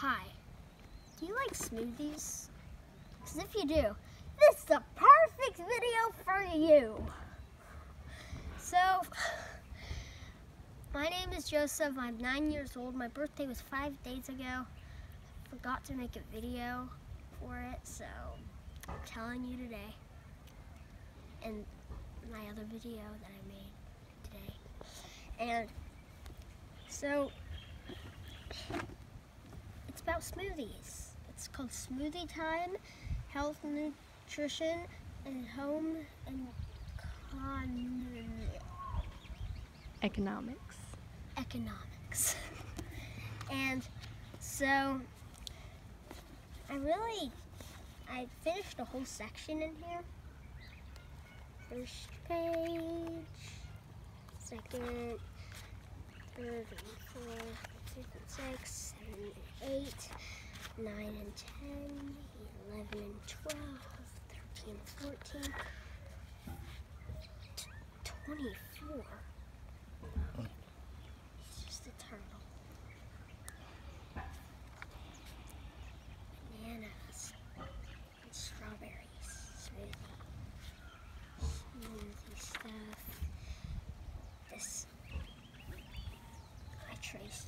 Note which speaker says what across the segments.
Speaker 1: Hi. Do you like smoothies? Because if you do, this is the perfect video for you. So, my name is Joseph. I'm nine years old. My birthday was five days ago. I forgot to make a video for it, so I'm telling you today. And my other video that I made today. And so, about smoothies. It's called Smoothie Time, Health, Nutrition, and Home and Con
Speaker 2: Economics.
Speaker 1: Economics. and so, I really, I finished a whole section in here. First page, second, third, and fourth, fifth, and sixth, seven, eight, nine, and ten, eleven, and twelve, thirteen, fourteen, t- twenty-four. It's just a turtle. Bananas and strawberries, smoothie, smoothie stuff. This, I traced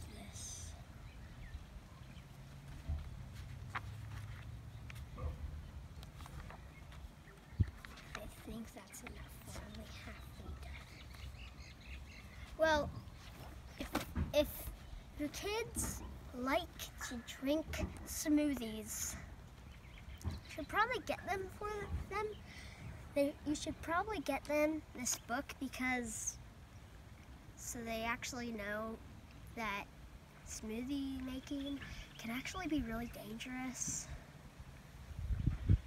Speaker 1: Well, if, if your kids like to drink smoothies, you should probably get them for them. They, you should probably get them this book because so they actually know that smoothie making can actually be really dangerous.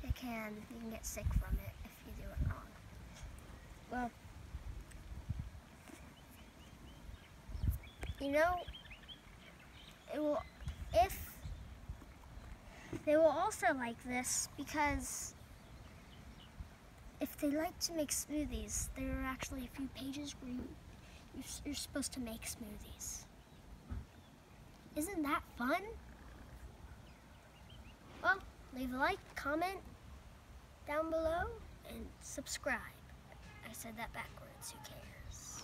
Speaker 1: It can. You can get sick from it if you do it wrong. Well, you know, it will, if, they will also like this because if they like to make smoothies, there are actually a few pages where you, you're, supposed to make smoothies. Isn't that fun? Well, leave a like, comment down below, and subscribe. I said that backwards, who cares?